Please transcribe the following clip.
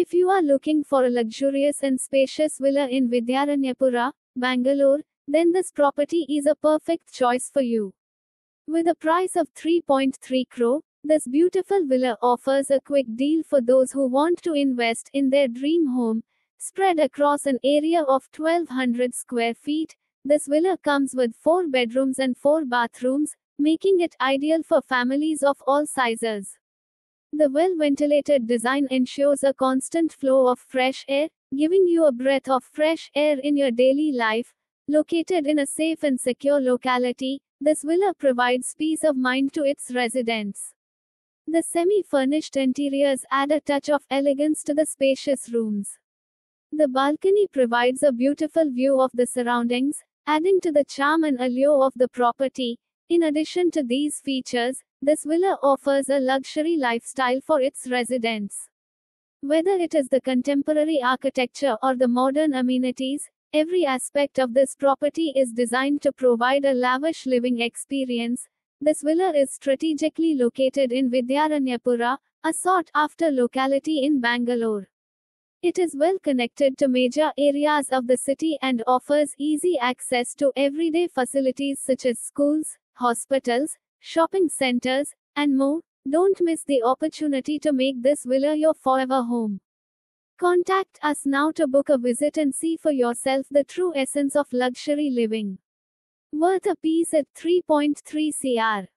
If you are looking for a luxurious and spacious villa in Vidyaranyapura, Bangalore, then this property is a perfect choice for you. With a price of 3.3 crore, this beautiful villa offers a quick deal for those who want to invest in their dream home. Spread across an area of 1200 square feet, this villa comes with 4 bedrooms and 4 bathrooms, making it ideal for families of all sizes. The well ventilated design ensures a constant flow of fresh air, giving you a breath of fresh air in your daily life. Located in a safe and secure locality, this villa provides peace of mind to its residents. The semi furnished interiors add a touch of elegance to the spacious rooms. The balcony provides a beautiful view of the surroundings, adding to the charm and allure of the property. In addition to these features, this villa offers a luxury lifestyle for its residents. Whether it is the contemporary architecture or the modern amenities, every aspect of this property is designed to provide a lavish living experience. This villa is strategically located in Vidyaranyapura, a sought after locality in Bangalore. It is well connected to major areas of the city and offers easy access to everyday facilities such as schools, hospitals, shopping centers, and more. Don't miss the opportunity to make this villa your forever home. Contact us now to book a visit and see for yourself the true essence of luxury living. Worth a piece at 3.3 cr.